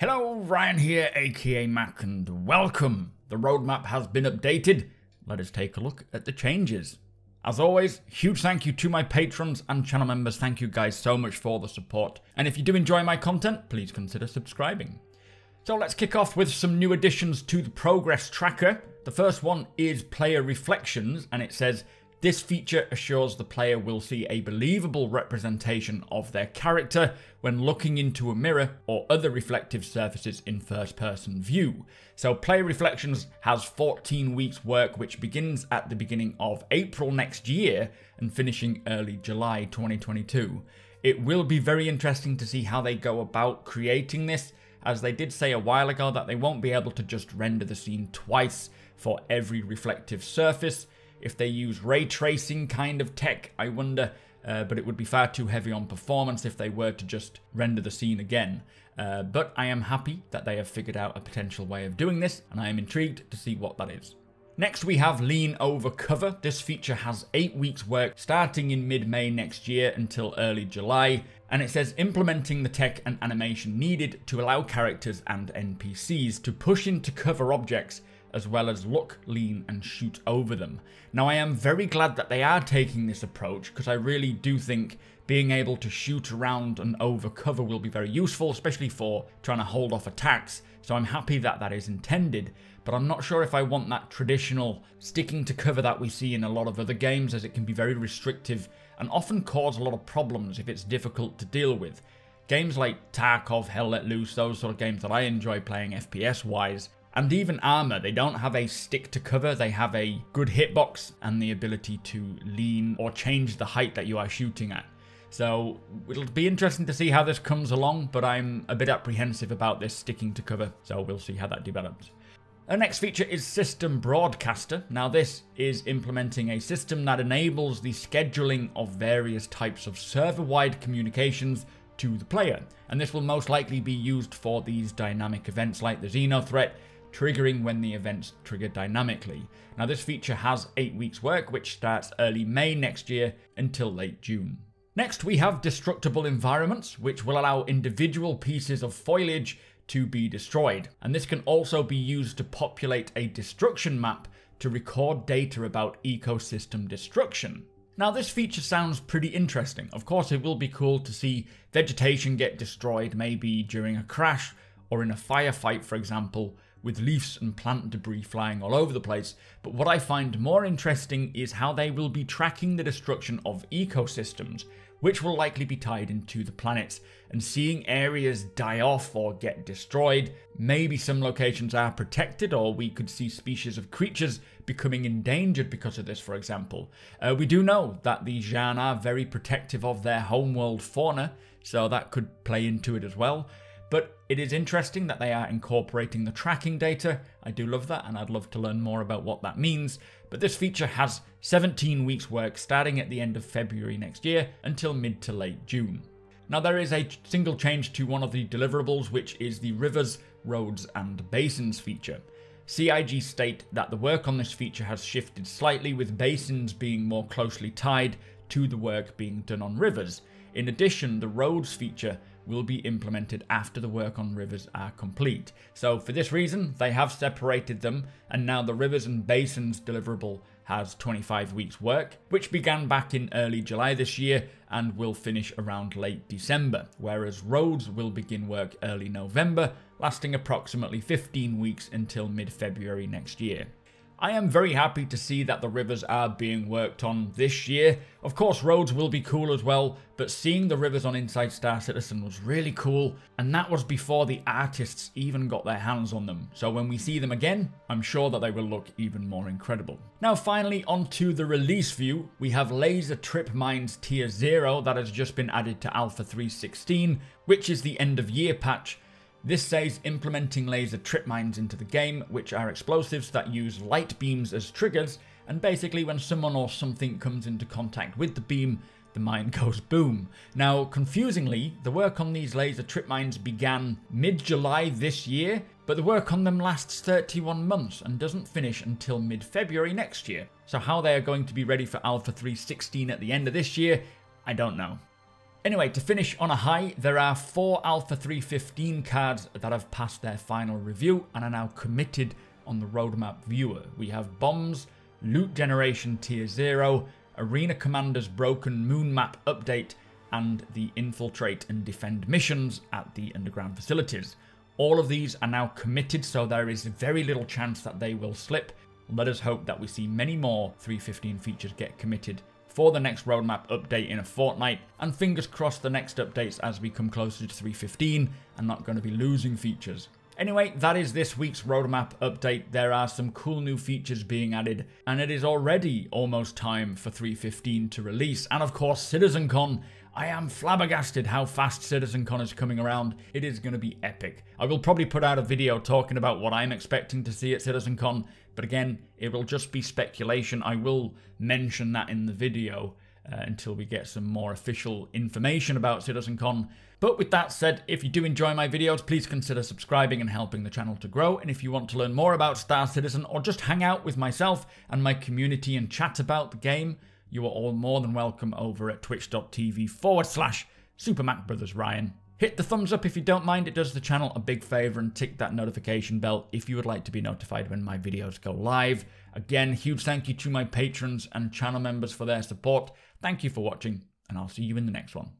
Hello, Ryan here, aka Mac, and welcome. The roadmap has been updated. Let us take a look at the changes. As always, huge thank you to my patrons and channel members. Thank you guys so much for the support. And if you do enjoy my content, please consider subscribing. So let's kick off with some new additions to the progress tracker. The first one is player reflections, and it says this feature assures the player will see a believable representation of their character when looking into a mirror or other reflective surfaces in first person view. So, Player Reflections has 14 weeks' work, which begins at the beginning of April next year and finishing early July 2022. It will be very interesting to see how they go about creating this, as they did say a while ago that they won't be able to just render the scene twice for every reflective surface if they use ray tracing kind of tech, I wonder. Uh, but it would be far too heavy on performance if they were to just render the scene again. Uh, but I am happy that they have figured out a potential way of doing this, and I am intrigued to see what that is. Next, we have Lean Over Cover. This feature has eight weeks' work starting in mid May next year until early July, and it says implementing the tech and animation needed to allow characters and NPCs to push into cover objects as well as look, lean, and shoot over them. Now, I am very glad that they are taking this approach because I really do think being able to shoot around and over cover will be very useful, especially for trying to hold off attacks. So I'm happy that that is intended, but I'm not sure if I want that traditional sticking to cover that we see in a lot of other games, as it can be very restrictive and often cause a lot of problems if it's difficult to deal with. Games like Tarkov, Hell Let Loose, those sort of games that I enjoy playing FPS wise, and even Arma, they don't have a stick to cover, they have a good hitbox and the ability to lean or change the height that you are shooting at. So it'll be interesting to see how this comes along, but I'm a bit apprehensive about this sticking to cover, so we'll see how that develops. Our next feature is System Broadcaster. Now this is implementing a system that enables the scheduling of various types of server-wide communications to the player. And this will most likely be used for these dynamic events like the Xeno threat triggering when the events trigger dynamically. Now, this feature has 8 weeks' work, which starts early May next year until late June. Next, we have destructible environments, which will allow individual pieces of foliage to be destroyed. And this can also be used to populate a destruction map to record data about ecosystem destruction. Now, this feature sounds pretty interesting. Of course, it will be cool to see vegetation get destroyed, maybe during a crash or in a firefight, for example, with leaves and plant debris flying all over the place, but what I find more interesting is how they will be tracking the destruction of ecosystems, which will likely be tied into the planets, and seeing areas die off or get destroyed. Maybe some locations are protected, or we could see species of creatures becoming endangered because of this, for example. Uh, we do know that the Xi'an are very protective of their homeworld fauna, so that could play into it as well. But it is interesting that they are incorporating the tracking data. I do love that, and I'd love to learn more about what that means. But this feature has 17 weeks' work starting at the end of February next year until mid to late June. Now, there is a single change to one of the deliverables, which is the rivers, roads, and basins feature. CIG state that the work on this feature has shifted slightly, with basins being more closely tied to the work being done on rivers. In addition, the roads feature will be implemented after the work on rivers are complete. So for this reason, they have separated them, and now the rivers and basins deliverable has 25 weeks work, which began back in early July this year and will finish around late December, whereas roads will begin work early November, lasting approximately 15 weeks until mid-February next year. I am very happy to see that the rivers are being worked on this year. Of course, roads will be cool as well, but seeing the rivers on Inside Star Citizen was really cool, and that was before the artists even got their hands on them. So when we see them again, I'm sure that they will look even more incredible. Now finally, onto the release view, we have Laser Trip Mines Tier 0 that has just been added to Alpha 3.16, which is the end of year patch, this says implementing laser trip mines into the game, which are explosives that use light beams as triggers, and basically when someone or something comes into contact with the beam, the mine goes boom. Now, confusingly, the work on these laser trip mines began mid-July this year, but the work on them lasts 31 months and doesn't finish until mid-February next year. So how they are going to be ready for Alpha 3.16 at the end of this year, I don't know. Anyway, to finish on a high, there are four Alpha 315 cards that have passed their final review and are now committed on the roadmap viewer. We have Bombs, Loot Generation Tier 0, Arena Commander's Broken Moon Map update, and the Infiltrate and Defend missions at the underground facilities. All of these are now committed, so there is very little chance that they will slip. Let us hope that we see many more 315 features get committed for the next roadmap update in a fortnight, and fingers crossed the next updates as we come closer to 315 and not going to be losing features. Anyway, that is this week's roadmap update. There are some cool new features being added, and it is already almost time for 315 to release. And of course, CitizenCon. I am flabbergasted how fast CitizenCon is coming around. It is going to be epic. I will probably put out a video talking about what I'm expecting to see at CitizenCon, but again, it will just be speculation. I will mention that in the video uh, until we get some more official information about CitizenCon. But with that said, if you do enjoy my videos, please consider subscribing and helping the channel to grow. And if you want to learn more about Star Citizen or just hang out with myself and my community and chat about the game, you are all more than welcome over at twitch.tv forward slash Super Mac Brothers Ryan. Hit the thumbs up if you don't mind, it does the channel a big favour, and tick that notification bell if you would like to be notified when my videos go live. Again, huge thank you to my patrons and channel members for their support. Thank you for watching, and I'll see you in the next one.